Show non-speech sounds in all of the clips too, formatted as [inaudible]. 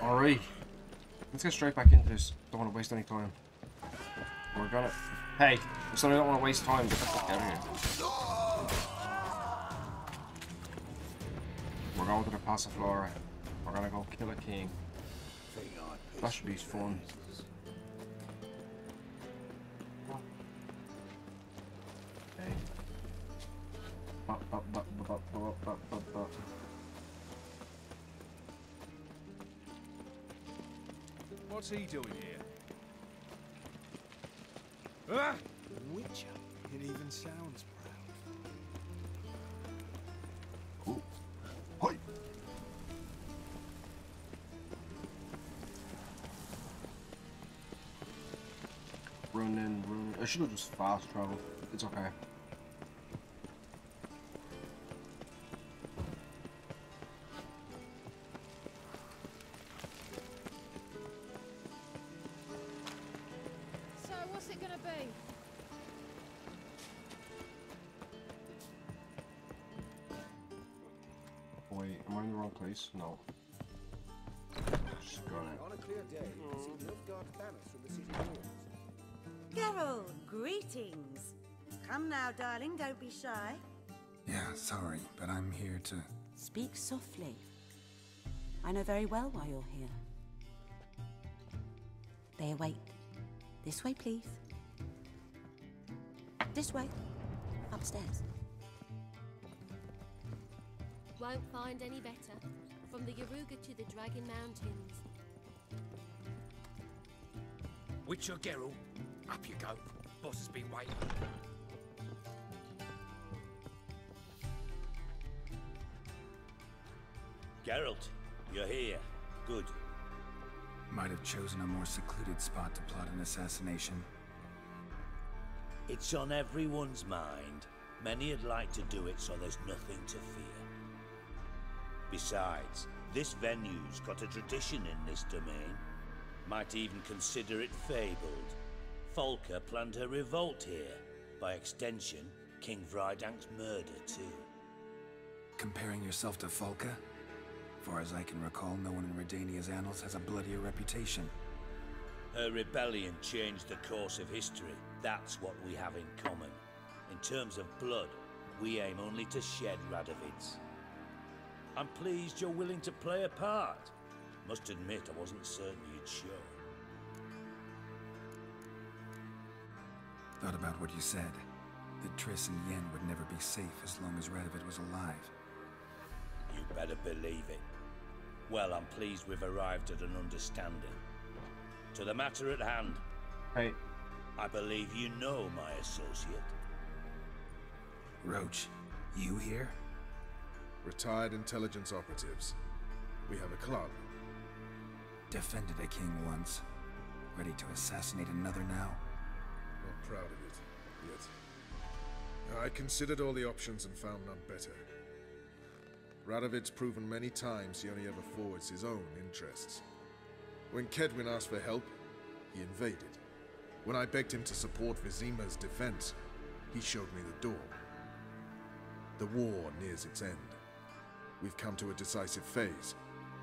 Alright. Let's get straight back into this. Don't want to waste any time. We're gonna... Hey, said I don't want to waste time. Get the fuck out of here. We're going to the Passiflora. We're gonna go kill a king. That should be fun. What's he doing here? Ah! Witcher. It even sounds proud. Cool. Hoi. Run in, run. I should have just fast traveled. It's okay. Greetings. Come now, darling, don't be shy. Yeah, sorry, but I'm here to. Speak softly. I know very well why you're here. They await. This way, please. This way. Upstairs. Won't find any better. From the Yaruga to the Dragon Mountains. Witcher Geralt, up you go. Boss has been waiting. Geralt, you're here. Good. Might have chosen a more secluded spot to plot an assassination. It's on everyone's mind. Many would like to do it so there's nothing to fear. Besides, this venue's got a tradition in this domain. Might even consider it fabled. Falka planned her revolt here. By extension, King Vrydank's murder too. Comparing yourself to Falka? Far as I can recall, no one in Redania's annals has a bloodier reputation. Her rebellion changed the course of history. That's what we have in common. In terms of blood, we aim only to shed Radovid's. I'm pleased you're willing to play a part. Must admit, I wasn't certain you'd show. Thought about what you said. That Triss and Yen would never be safe as long as Radovid was alive. You better believe it. Well, I'm pleased we've arrived at an understanding. To the matter at hand, Hey, I believe you know my associate. Roche, you here? Retired intelligence operatives. We have a club. Defended a king once. Ready to assassinate another now? Proud of it, yet. I considered all the options and found none better. Radovid's proven many times he only ever forwards his own interests. When Kaedwen asked for help, he invaded. When I begged him to support Vizima's defense, he showed me the door. The war nears its end. We've come to a decisive phase.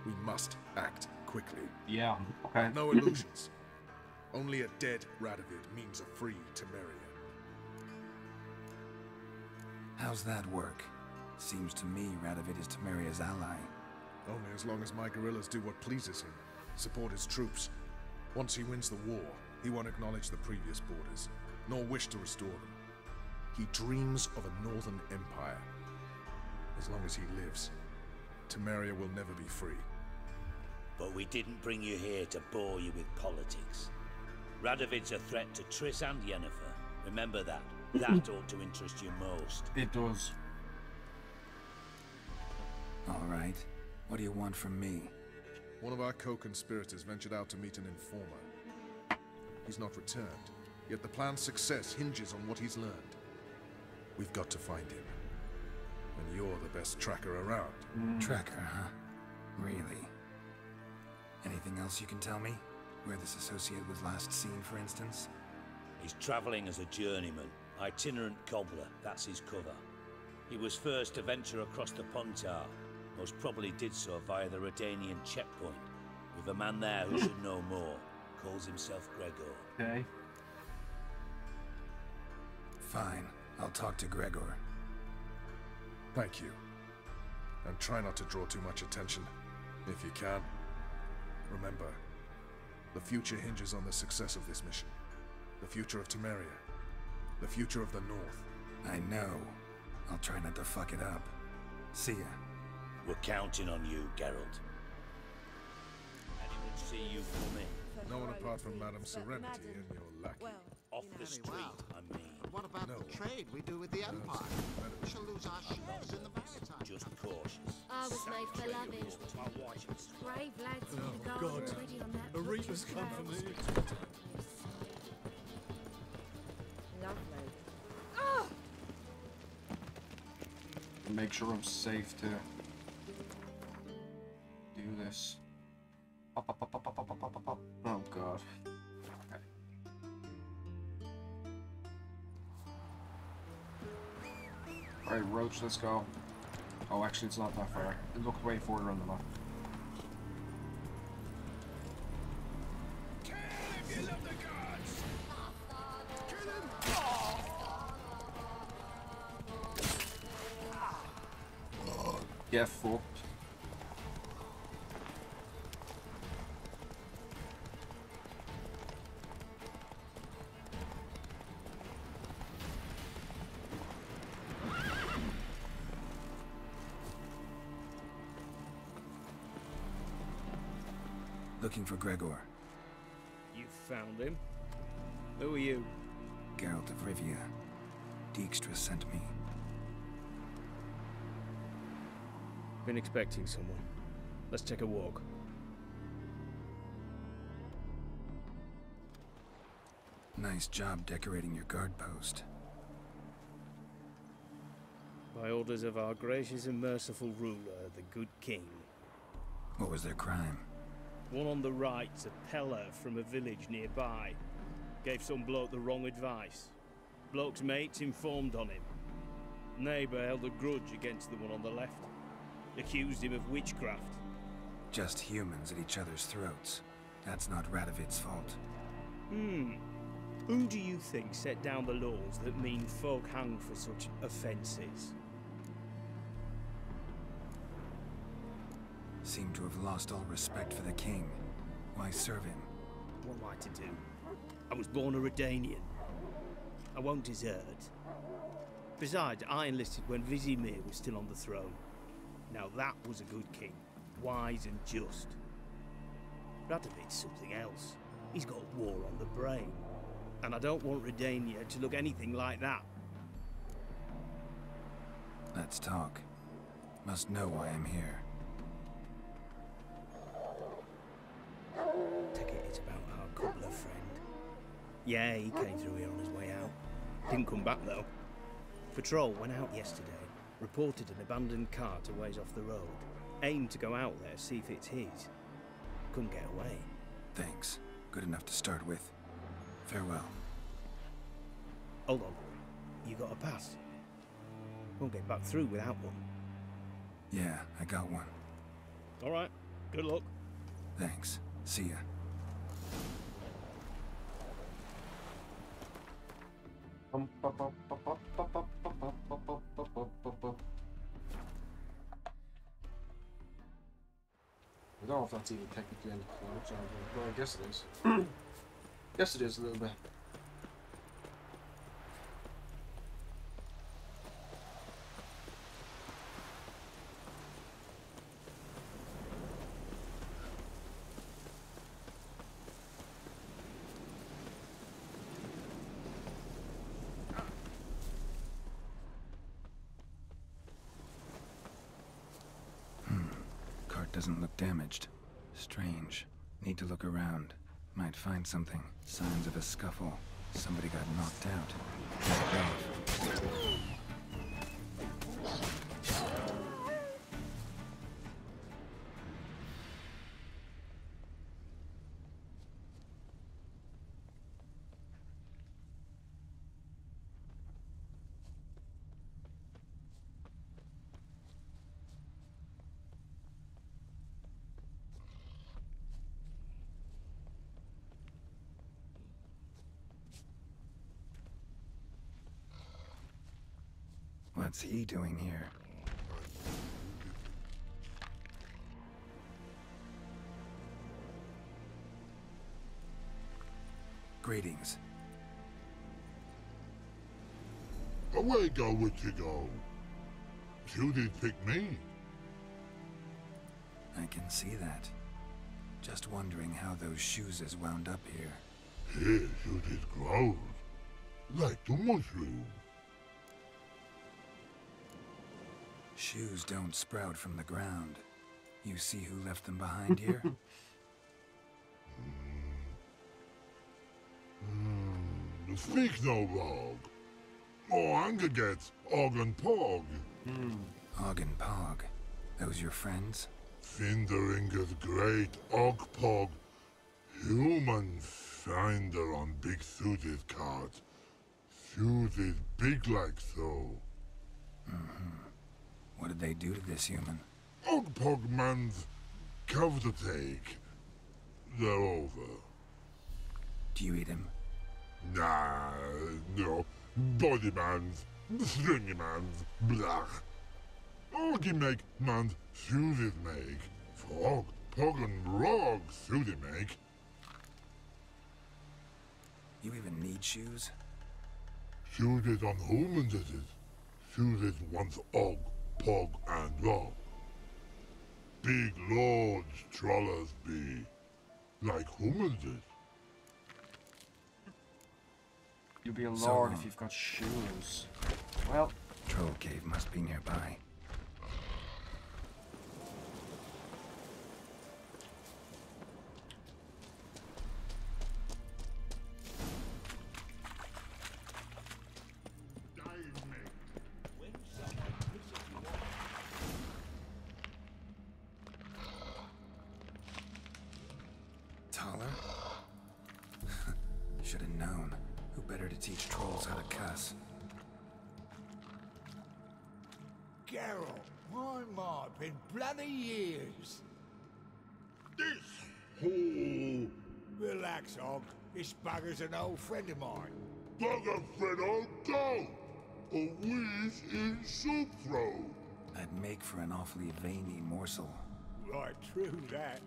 We must act quickly. yeah, okay. No illusions. Only a dead Radovid means a free Temeria. How's that work? Seems to me Radovid is Temeria's ally. Only as long as my guerrillas do what pleases him, support his troops. Once he wins the war, he won't acknowledge the previous borders, nor wish to restore them. He dreams of a northern empire. As long as he lives, Temeria will never be free. But we didn't bring you here to bore you with politics. Radovid's a threat to Triss and Yennefer. Remember that. [laughs] That ought to interest you most. It does. All right. What do you want from me? One of our co-conspirators ventured out to meet an informer. He's not returned, yet the plan's success hinges on what he's learned. We've got to find him. And you're the best tracker around. Tracker, huh? Really? Anything else you can tell me? Where this associate was last seen, for instance? He's travelling as a journeyman, itinerant cobbler, that's his cover. He was first to venture across the Pontar, Most probably did so via the Redanian checkpoint, with a man there who should know more. Calls himself Gregor. Okay. Fine. I'll talk to Gregor. Thank you. And try not to draw too much attention, if you can. Remember, the future hinges on the success of this mission. The future of Temeria. The future of the North. I know. I'll try not to fuck it up. See ya. We're counting on you, Geralt. Anyone see you come in? No one apart from Madame Serenity and your lackey. Well, Off you the street, I mean. What about No. the trade we do with the Empire? We shall lose our ships in the maritime. Just cautious. I was made for loving. My wife. Brave lads in the garden ready on that butcher's come for me. Lovely. Make sure I'm safe to Let's go. Oh, actually, it's not that far. It looked way further on the map. Get fucked. Looking for Gregor. You found him? Who are you? Geralt of Rivia. Dijkstra sent me. Been expecting someone. Let's take a walk. Nice job decorating your guard post. By orders of our gracious and merciful ruler, the good king. What was their crime? One on the right's a peller from a village nearby. Gave some bloke the wrong advice. Bloke's mates informed on him. Neighbour held a grudge against the one on the left. Accused him of witchcraft. Just humans at each other's throats. That's not Radovid's fault. Hmm. Who do you think set down the laws that mean folk hang for such offences? Seem to have lost all respect for the king. Why serve him? What am I to do? I was born a Redanian. I won't desert. Besides, I enlisted when Vizimir was still on the throne. Now that was a good king, wise and just. Radovid's something else. He's got war on the brain. And I don't want Redania to look anything like that. Let's talk. Must know why I'm here. Yeah, he came through here on his way out. Didn't come back though. Patrol went out yesterday, reported an abandoned cart a ways off the road. Aimed to go out there, see if it's his. Couldn't get away. Thanks. Good enough to start with. Farewell. Hold on. You got a pass? Won't get back through without one. Yeah, I got one. Alright. Good luck. Thanks. See ya. I don't know if that's even technically any clothes, but I guess it is. [clears throat] guess it is a little bit. Cart doesn't look damaged. Strange. Need to look around. Might find something. Signs of a scuffle. Somebody got knocked out. Knocked off. What's he doing here? Greetings. Away go, with you go. You did pick me. I can see that. Just wondering how those shoes is wound up here. Yes, you did grow. Like the mushroom. Shoes don't sprout from the ground. You see who left them behind here? [laughs] Hmm, speak no wrong. Oh, anger gets Og and Pog. Og and Pog. Those your friends? Finderinger's great Og Pog. Human finder on big suited cart. Suited big like so. What did they do to this human? Og Pog man's cover to take. They're over. Do you eat him? Nah, no. Body man's, stringy man's, blah. Orgy make man's suited make. Frog, pog and rog suited make. You even need shoes? Suited on human did it. Suited once og, pog and rog. Big lords trollers be. Like humans did. You'll be a So lord uh, if you've got shoes. Well, Troll cave must be nearby. This Relax, Og. This bugger's an old friend of mine. bugger Fredo go. A wheeze in soup throw. I'd make for an awfully veiny morsel. Right, true that.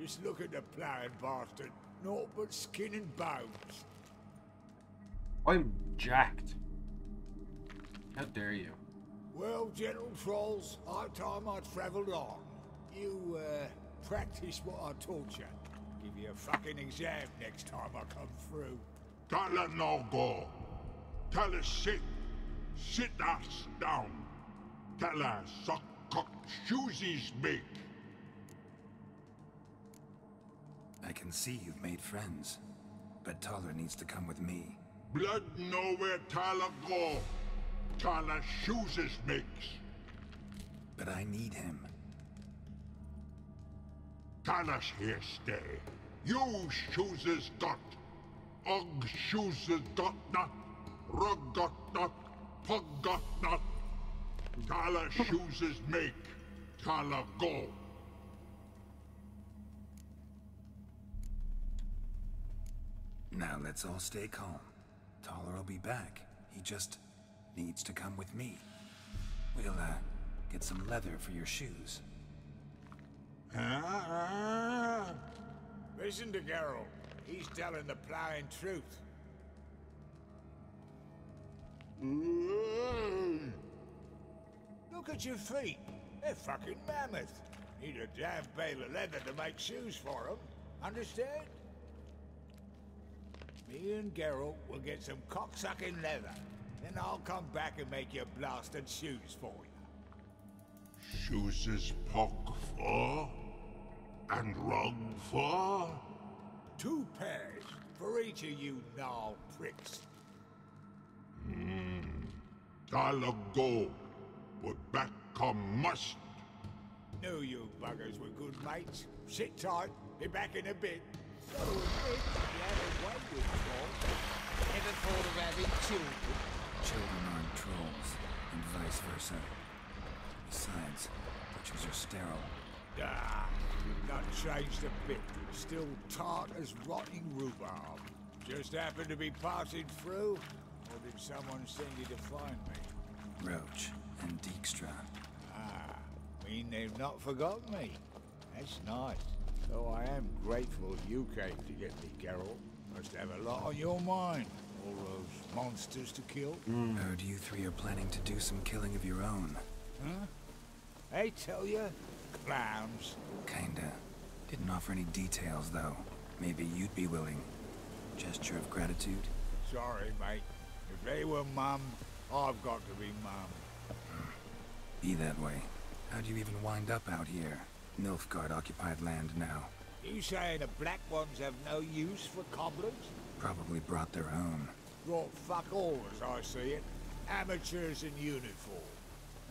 Just look at the ploughing bastard. Naught but skin and bones. I'm jacked. How dare you? Well, gentle trolls, high time I travelled on. You, uh, practice what I taught you. Give you a fucking exam next time I come through. Don't let no go. Tell her sit. Sit ass down. Tell her suck cock shoesies big. I can see you've made friends. But Thaler needs to come with me. Blood nowhere Tyler go. Tyler shoes makes. But I need him. Tyler's here stay. You shoes got. Og shoes got not. Rug got not. Pug got not. Tyler shoes make. Tyler go. Now let's all stay calm. Thaler will be back. He just needs to come with me. We'll, uh, get some leather for your shoes. Listen to Geralt. He's telling the ploughing truth. Look at your feet. They're fucking mammoth. Need a damn bale of leather to make shoes for them. Understand? Me and Geralt will get some cocksucking leather. Then I'll come back and make your blasted shoes for you. Shoes is pog for. And rug for. Two pairs for each of you gnarl pricks. Tyler go. But back come must. Knew you buggers were good mates. Sit tight, be back in a bit. So admit you had a way with Troll. Never thought of having children. Children aren't trolls, and vice versa. Besides, butchers are sterile. Ah, not changed a bit. Still tart as rotting rhubarb. Just happened to be passing through, or did someone send you to find me? Roche, and Dijkstra. Ah, mean they've not forgotten me. That's nice. Though I am grateful you came to get me, Geralt. Must have a lot on your mind. All those monsters to kill. Heard you three are planning to do some killing of your own. Huh? I tell you, clowns. Kinda. Didn't offer any details, though. Maybe you'd be willing. Gesture of gratitude? Sorry, mate. If they were mum, I've got to be mum. Be that way. How'd you even wind up out here? Nilfgaard occupied land now. You saying the black ones have no use for cobblers? Probably brought their own. Brought fuck all, as I see it. Amateurs in uniform.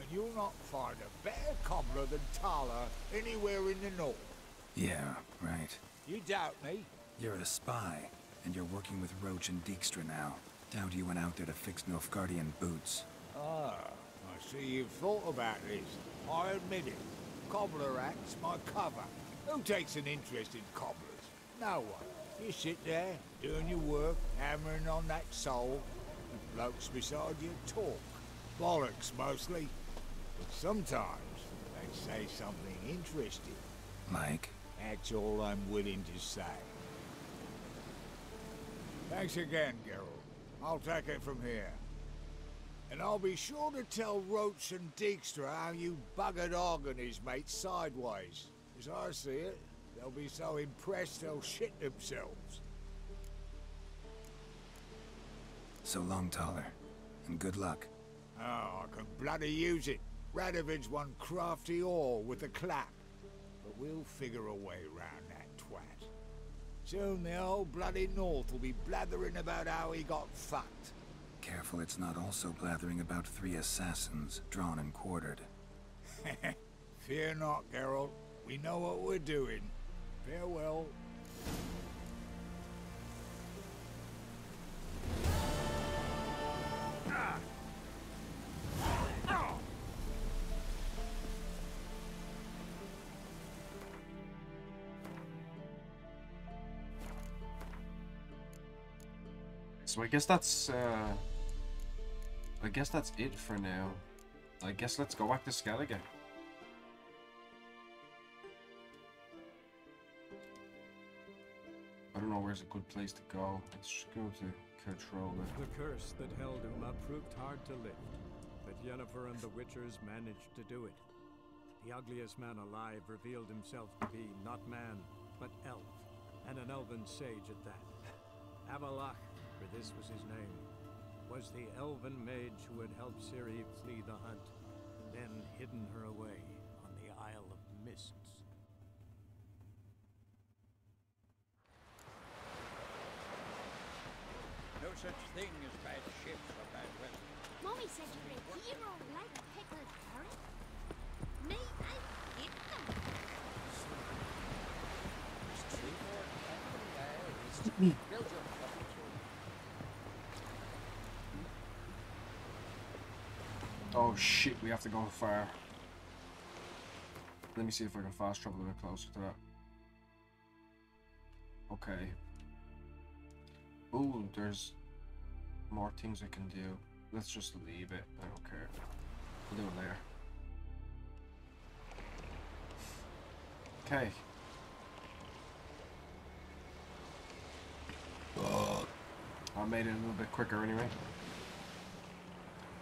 And you'll not find a better cobbler than Thaler anywhere in the north. Yeah, right. You doubt me? You're a spy, and you're working with Roche and Dijkstra now. Doubt you went out there to fix Nilfgaardian boots. Ah, I see you've thought about this. I admit it. Cobbler act's my cover. Who takes an interest in cobblers? No one. You sit there, doing your work, hammering on that sole, and blokes beside you talk. Bollocks, mostly. But sometimes they say something interesting. Mike? That's all I'm willing to say. Thanks again, Geralt. I'll take it from here. And I'll be sure to tell Roche and Dijkstra how you buggered Og and his mates sideways. As I see it, they'll be so impressed they'll shit themselves. So long, Thaler. And good luck. Oh, I can bloody use it. Radovid's one crafty ore with a clap. But we'll figure a way round that twat. Soon the old bloody North will be blathering about how he got fucked. Careful it's not also blathering about three assassins, drawn and quartered. [laughs] Fear not, Geralt. We know what we're doing. Farewell. So I guess that's uh I guess that's it for now. I guess let's go back to Skellige. I don't know where's a good place to go. Let's go to Kaer Trolde. The curse that held Uma proved hard to lift, but Yennefer and the Witchers managed to do it. The ugliest man alive revealed himself to be not man, but elf, and an elven sage at that. Avallac'h, this was his name, was the elven mage who had helped Ciri flee the hunt, then hidden her away on the Isle of Mists. No such thing as bad ships or bad weather. Mommy said you're a hero like pickled carrot. Me, I'm eating them. It's true for Oh shit, we have to go far. Let me see if I can fast travel a bit closer to that. Okay. Ooh, there's more things I can do. Let's just leave it. I don't care. We'll do it later. Okay. I made it a little bit quicker anyway.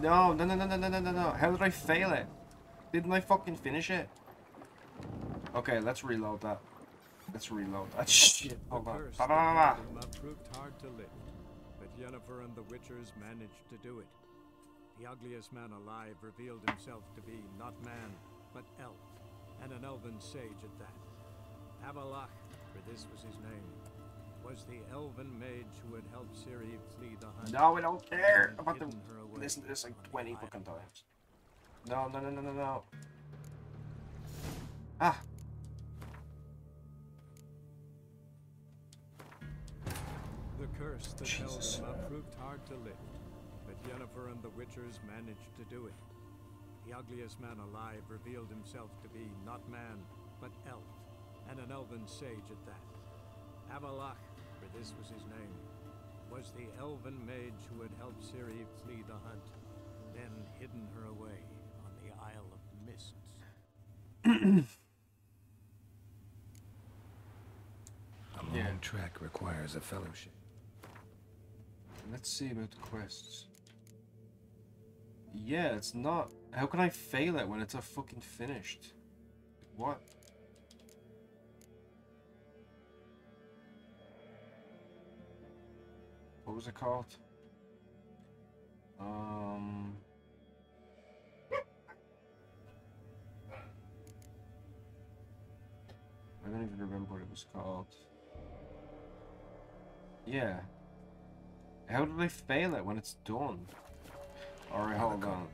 No, no, no, no, no, no, no, no. How did I fail it? Didn't I fucking finish it? Okay, let's reload that. Let's reload that [laughs] shit. Hold on. Ba -ba -ba -ba. proved hard to live, but Yennefer and the Witchers managed to do it. The ugliest man alive revealed himself to be not man, but elf, and an elven sage at that. Avallac'h, for this was his name, was the elven mage who had helped Ciri flee the hunt. No, I don't care about the hidden her away Listen to this like 20 fucking times. No, no, no, no, no, no. Ah. The curse that Jesus. held him up proved hard to lift, but Yennefer and the Witchers managed to do it. The ugliest man alive revealed himself to be not man, but elf, and an elven sage at that. Avallac'h, for this was his name, was the elven mage who had helped Ciri flee the hunt, then hidden her away on the Isle of Mists. A long Yeah. trek requires a fellowship. Let's see about the quests. Yeah, it's not. How can I fail it when it's a fucking finished? What? Was it called? Um. I don't even remember what it was called. Yeah. How do they fail it when it's done? Alright, hold on.